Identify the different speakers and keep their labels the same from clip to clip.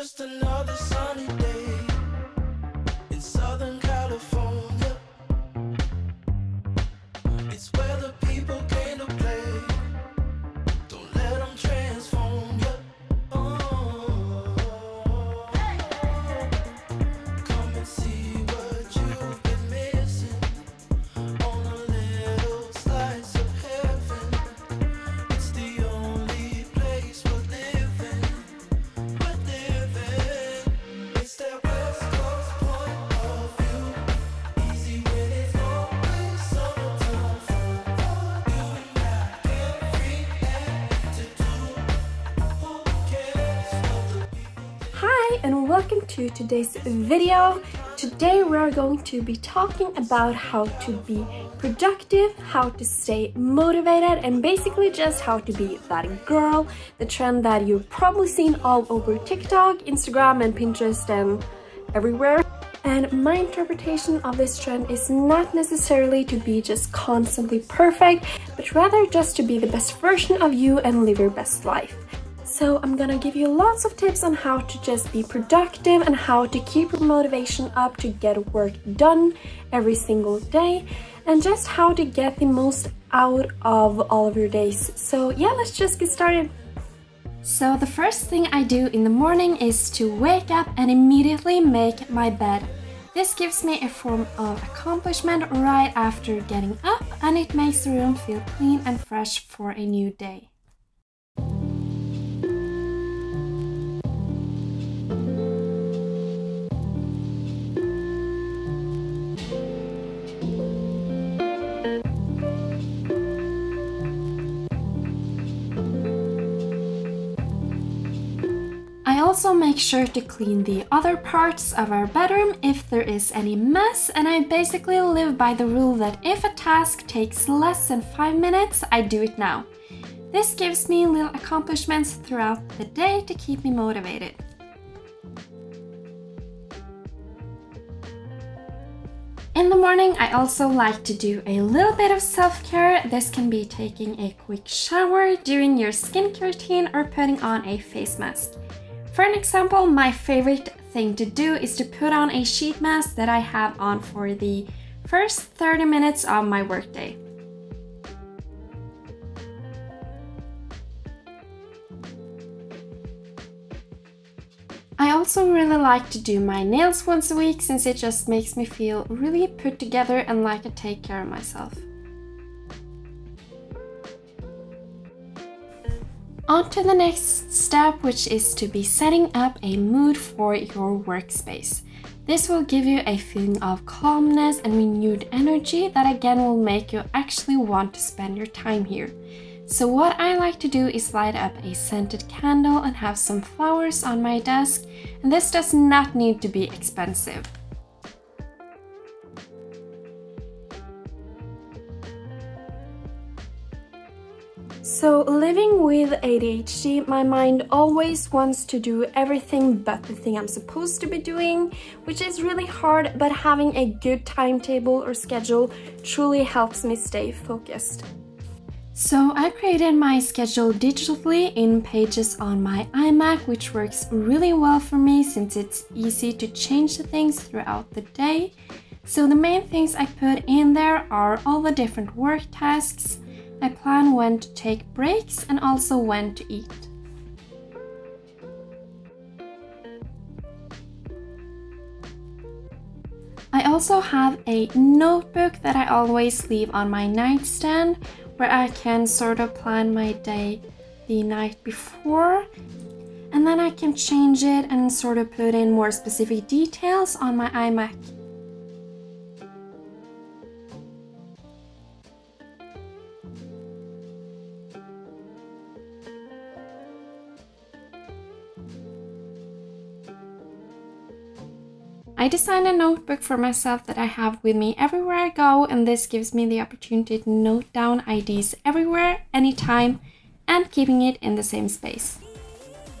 Speaker 1: just another sunny day
Speaker 2: welcome to today's video. Today we are going to be talking about how to be productive, how to stay motivated, and basically just how to be that girl, the trend that you've probably seen all over TikTok, Instagram, and Pinterest, and everywhere. And my interpretation of this trend is not necessarily to be just constantly perfect, but rather just to be the best version of you and live your best life. So I'm gonna give you lots of tips on how to just be productive and how to keep your motivation up to get work done every single day and just how to get the most out of all of your days. So yeah, let's just get started. So the first thing I do in the morning is to wake up and immediately make my bed. This gives me a form of accomplishment right after getting up and it makes the room feel clean and fresh for a new day. I also make sure to clean the other parts of our bedroom if there is any mess and I basically live by the rule that if a task takes less than 5 minutes, I do it now. This gives me little accomplishments throughout the day to keep me motivated. In the morning, I also like to do a little bit of self-care. This can be taking a quick shower, doing your skincare routine, or putting on a face mask. For an example, my favorite thing to do is to put on a sheet mask that I have on for the first 30 minutes of my workday. I also really like to do my nails once a week since it just makes me feel really put together and like I take care of myself. On to the next step, which is to be setting up a mood for your workspace. This will give you a feeling of calmness and renewed energy that again will make you actually want to spend your time here. So what I like to do is light up a scented candle and have some flowers on my desk, and this does not need to be expensive. So, living with ADHD, my mind always wants to do everything but the thing I'm supposed to be doing, which is really hard, but having a good timetable or schedule truly helps me stay focused. So I created my schedule digitally in Pages on my iMac, which works really well for me since it's easy to change the things throughout the day. So the main things I put in there are all the different work tasks, I plan when to take breaks and also when to eat. I also have a notebook that I always leave on my nightstand where I can sort of plan my day the night before and then I can change it and sort of put in more specific details on my iMac. I designed a notebook for myself that I have with me everywhere I go, and this gives me the opportunity to note down ideas everywhere, anytime, and keeping it in the same space.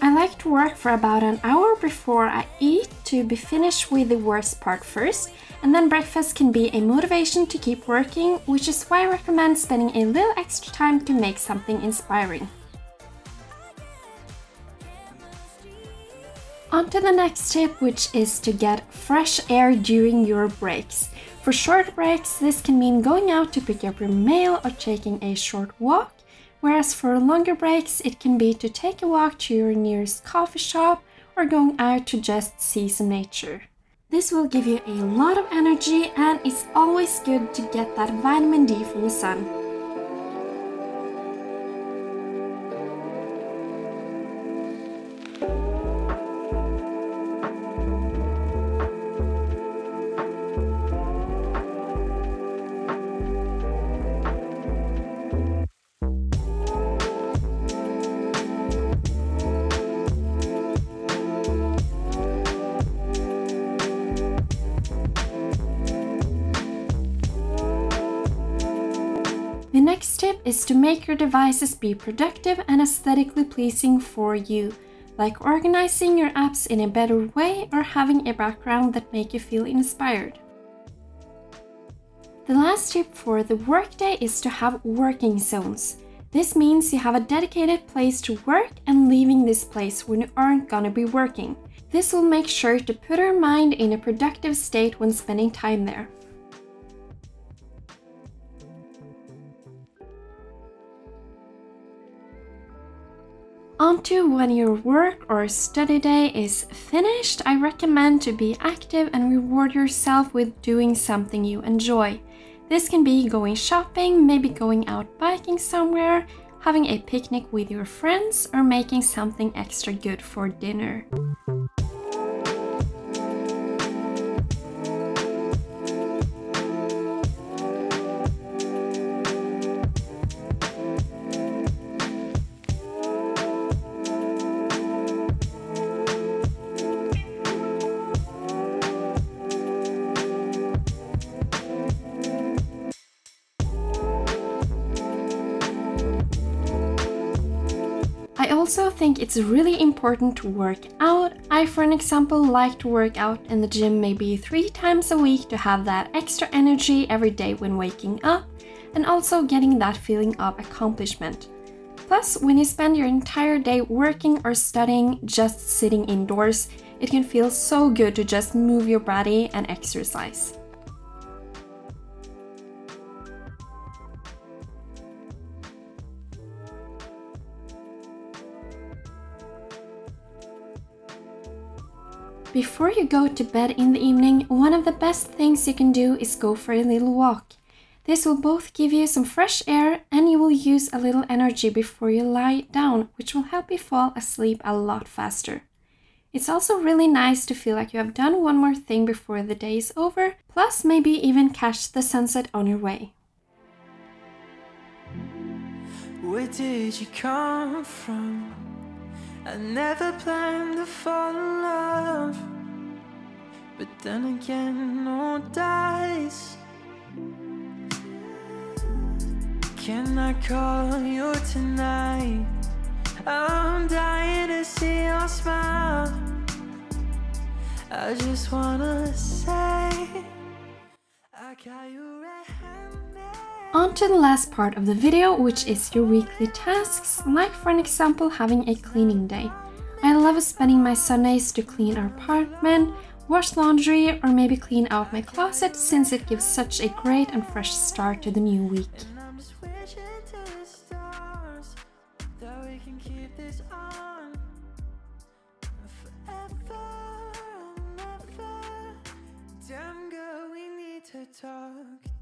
Speaker 2: I like to work for about an hour before I eat to be finished with the worst part first, and then breakfast can be a motivation to keep working, which is why I recommend spending a little extra time to make something inspiring. On to the next tip, which is to get fresh air during your breaks. For short breaks, this can mean going out to pick up your mail or taking a short walk, whereas for longer breaks, it can be to take a walk to your nearest coffee shop or going out to just see some nature. This will give you a lot of energy and it's always good to get that vitamin D from the sun. The next tip is to make your devices be productive and aesthetically pleasing for you, like organizing your apps in a better way or having a background that make you feel inspired. The last tip for the workday is to have working zones. This means you have a dedicated place to work and leaving this place when you aren't gonna be working. This will make sure to put your mind in a productive state when spending time there. Onto when your work or study day is finished, I recommend to be active and reward yourself with doing something you enjoy. This can be going shopping, maybe going out biking somewhere, having a picnic with your friends, or making something extra good for dinner. Also think it's really important to work out. I, for an example, like to work out in the gym maybe three times a week to have that extra energy every day when waking up and also getting that feeling of accomplishment. Plus, when you spend your entire day working or studying just sitting indoors, it can feel so good to just move your body and exercise. Before you go to bed in the evening, one of the best things you can do is go for a little walk. This will both give you some fresh air and you will use a little energy before you lie down, which will help you fall asleep a lot faster. It's also really nice to feel like you have done one more thing before the day is over, plus maybe even catch the sunset on your way.
Speaker 1: Where did you come from? I never planned to fall in love. But then again, no dice. Can I call you tonight? I'm dying to see your smile. I just wanna say,
Speaker 2: On to the last part of the video, which is your weekly tasks, like for an example having a cleaning day. I love spending my Sundays to clean our apartment, wash laundry, or maybe clean out my closet since it gives such a great and fresh start to the new week.
Speaker 1: Talk.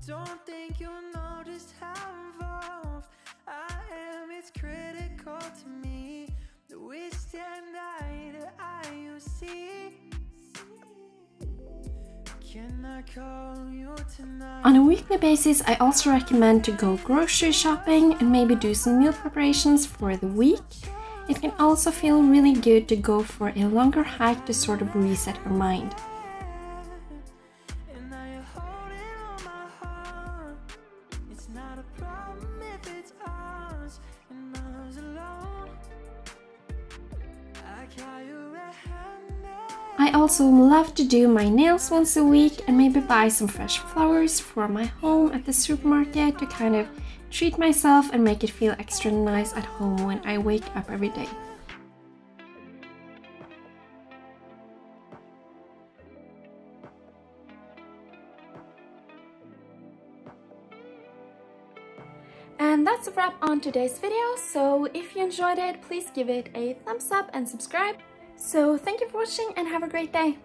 Speaker 1: Don't think you know just how involved I am. It's critical to me that we stand eye to eye. You see.
Speaker 2: On a weekly basis, I also recommend to go grocery shopping and maybe do some meal preparations for the week. It can also feel really good to go for a longer hike to sort of reset your mind. also love to do my nails once a week and maybe buy some fresh flowers for my home at the supermarket to kind of treat myself and make it feel extra nice at home when I wake up every day. And that's a wrap on today's video, so if you enjoyed it, please give it a thumbs up and subscribe. So thank you for watching and have a great day.